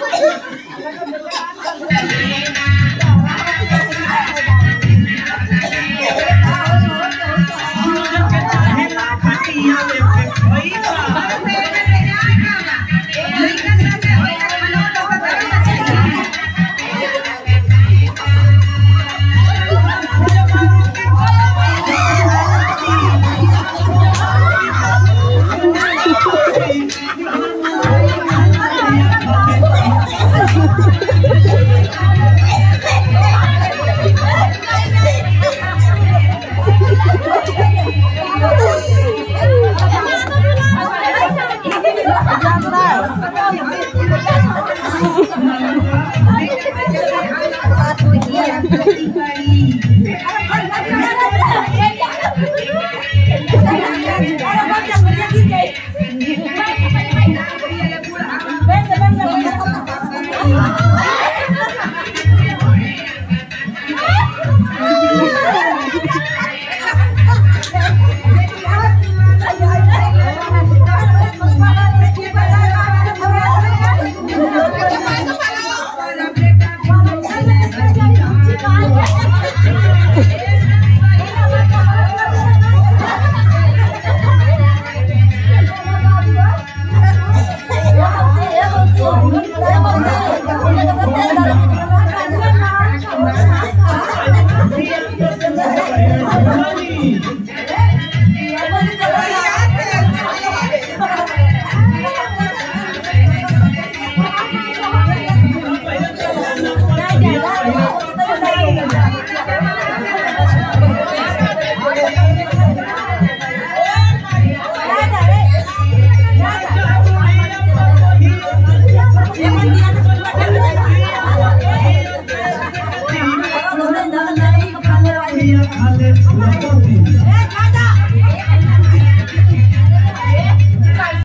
Vai, vai, vai, vai. Hallelujah.